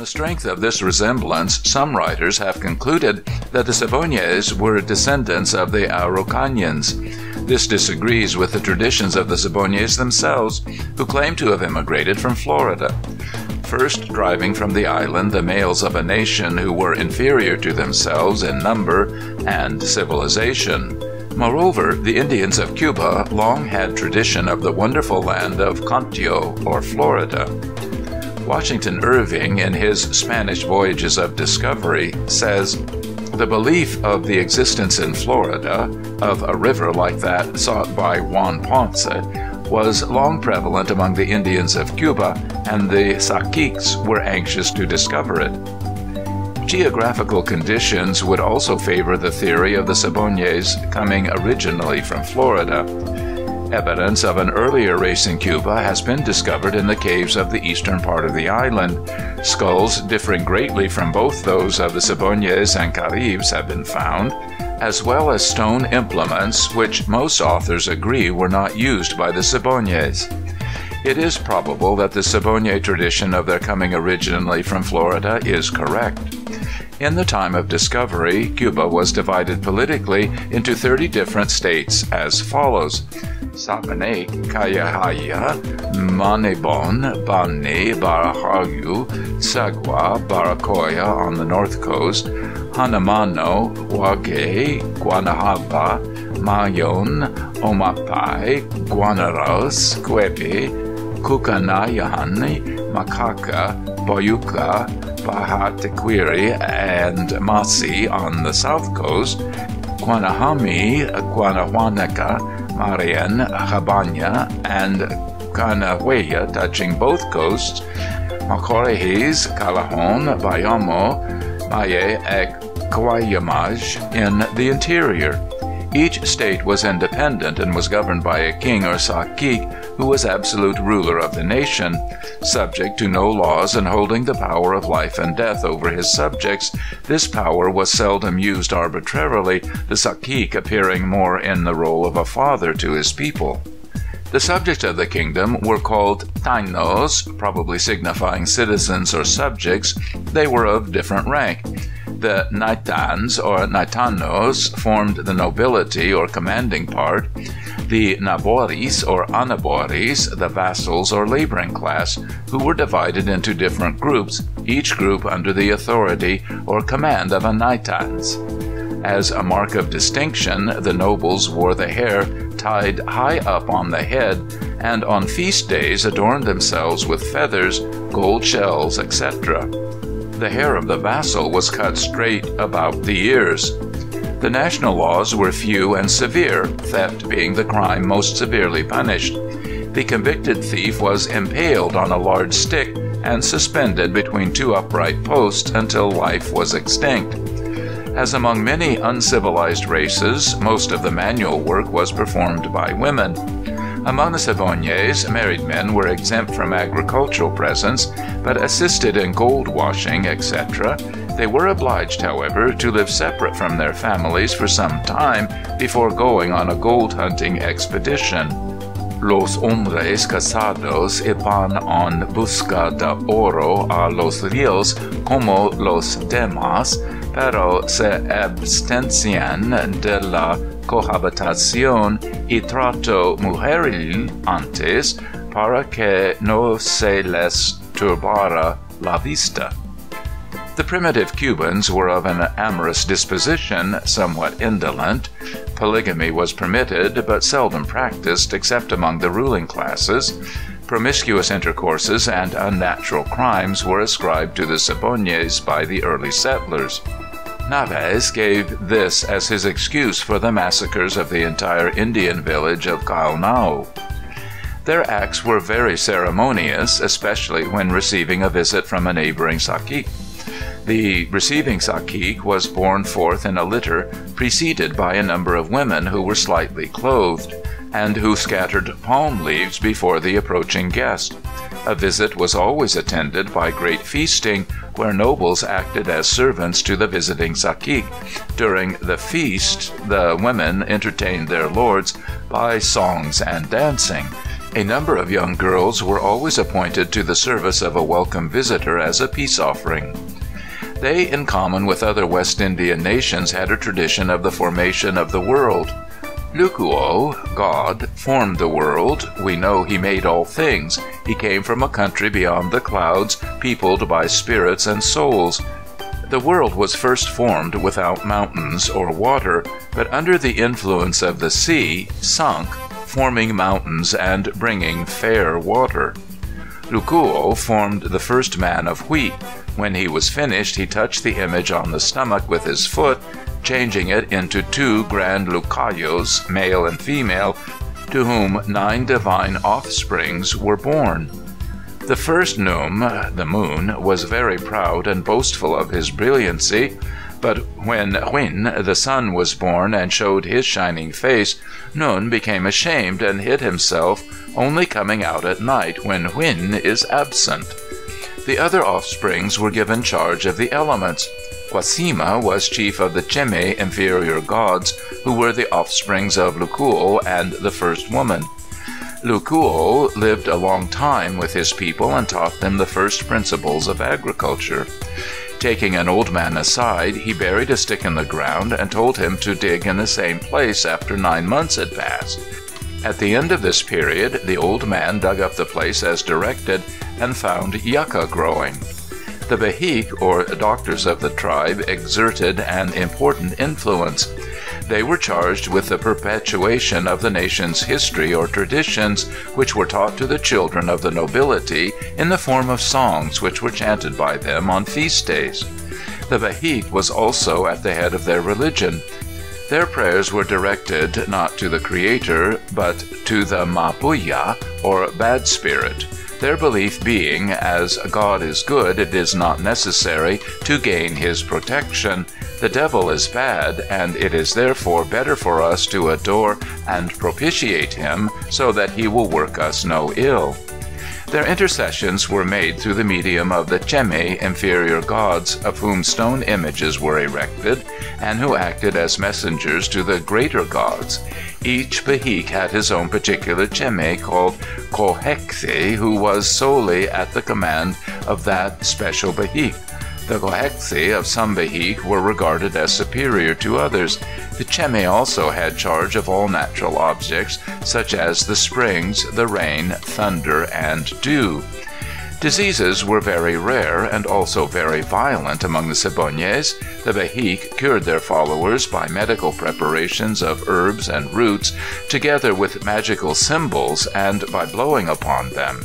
The strength of this resemblance, some writers have concluded that the Siboneyes were descendants of the Araucanians. This disagrees with the traditions of the Siboneyes themselves, who claim to have immigrated from Florida. First driving from the island the males of a nation who were inferior to themselves in number and civilization. Moreover, the Indians of Cuba long had tradition of the wonderful land of Contio, or Florida. Washington Irving, in his Spanish Voyages of Discovery, says, The belief of the existence in Florida of a river like that sought by Juan Ponce was long prevalent among the Indians of Cuba, and the Sakiks were anxious to discover it. Geographical conditions would also favor the theory of the Siboneyes coming originally from Florida. Evidence of an earlier race in Cuba has been discovered in the caves of the eastern part of the island. Skulls differing greatly from both those of the Siboneyes and Caribs have been found, as well as stone implements which most authors agree were not used by the Siboneyes. It is probable that the Siboney tradition of their coming originally from Florida is correct. In the time of discovery, Cuba was divided politically into 30 different states as follows: Sabanake, Callajaya, Manebon, Bani, Barahayu, Sagua, Baracoya on the north coast, Hanamano, Huague, Guanahaba, Mayon, Omapai, Guanaros, Quebe, Cucanayani, Makaka, Boyuca, Baja Tequiri, and Masi on the south coast, Guanahami, Guanahuanica, Marian, Habana, and Canahueya touching both coasts, Macorejis, Calajon, Bayamo, Maye, and Quayamaj in the interior. Each state was independent and was governed by a king or Sakik who was absolute ruler of the nation. Subject to no laws and holding the power of life and death over his subjects, this power was seldom used arbitrarily, the Sakik appearing more in the role of a father to his people. The subjects of the kingdom were called Tainos, probably signifying citizens or subjects. They were of different rank. The Naitans or Naitanos formed the nobility or commanding part. The Naboris or Anaboris, the vassals or laboring class, who were divided into different groups, each group under the authority or command of a Naitans. As a mark of distinction, the nobles wore the hair tied high up on the head, and on feast days adorned themselves with feathers, gold shells, etc. The hair of the vassal was cut straight about the ears. The national laws were few and severe, theft being the crime most severely punished. The convicted thief was impaled on a large stick and suspended between two upright posts until life was extinct. As among many uncivilized races, most of the manual work was performed by women. Among the Siboneyes, married men were exempt from agricultural presents, but assisted in gold washing, etc. They were obliged, however, to live separate from their families for some time before going on a gold hunting expedition. Los hombres casados iban en busca de oro a los ríos como los demás, pero se abstenían de la cohabitación y trato mujeril antes para que no se les turbara la vista. The primitive Cubans were of an amorous disposition, somewhat indolent. Polygamy was permitted, but seldom practiced except among the ruling classes. Promiscuous intercourses and unnatural crimes were ascribed to the Siboneyes by the early settlers. Narvaez gave this as his excuse for the massacres of the entire Indian village of Caonao. Their acts were very ceremonious, especially when receiving a visit from a neighboring Sakik. The receiving Sakik was borne forth in a litter, preceded by a number of women who were slightly clothed, and who scattered palm leaves before the approaching guest. A visit was always attended by great feasting, where nobles acted as servants to the visiting Sakik. During the feast the women entertained their lords by songs and dancing. A number of young girls were always appointed to the service of a welcome visitor as a peace offering. They, in common with other West Indian nations, had a tradition of the formation of the world. Lucuo, God, formed the world. We know he made all things. He came from a country beyond the clouds, peopled by spirits and souls. The world was first formed without mountains or water, but under the influence of the sea, sunk, forming mountains and bringing fair water. Lucuo formed the first man of wheat. When he was finished he touched the image on the stomach with his foot, changing it into two grand Lucayos, male and female, to whom nine divine offsprings were born. The first Nun, the moon, was very proud and boastful of his brilliancy, but when Huin, the sun, was born and showed his shining face, Nun became ashamed and hid himself, only coming out at night when Huin is absent. The other offsprings were given charge of the elements. Cuasima was chief of the Cemi inferior gods, who were the offsprings of Lucuo and the first woman. Lucuo lived a long time with his people and taught them the first principles of agriculture. Taking an old man aside, he buried a stick in the ground and told him to dig in the same place after nine months had passed. At the end of this period the old man dug up the place as directed and found yucca growing. The Behique, or doctors of the tribe, exerted an important influence. They were charged with the perpetuation of the nation's history or traditions, which were taught to the children of the nobility in the form of songs which were chanted by them on feast days. The Behique was also at the head of their religion. Their prayers were directed not to the Creator, but to the Mapuya, or bad spirit their belief being, as God is good, it is not necessary to gain his protection. The devil is bad, and it is therefore better for us to adore and propitiate him, so that he will work us no ill. Their intercessions were made through the medium of the Cemi inferior gods, of whom stone images were erected, and who acted as messengers to the greater gods. Each Behique had his own particular Cemi, called Cohexi, who was solely at the command of that special Behique. The Cohexi of some Behique were regarded as superior to others. The Chemi also had charge of all natural objects, such as the springs, the rain, thunder, and dew. Diseases were very rare and also very violent among the Siboneyes. The Behique cured their followers by medical preparations of herbs and roots, together with magical symbols and by blowing upon them.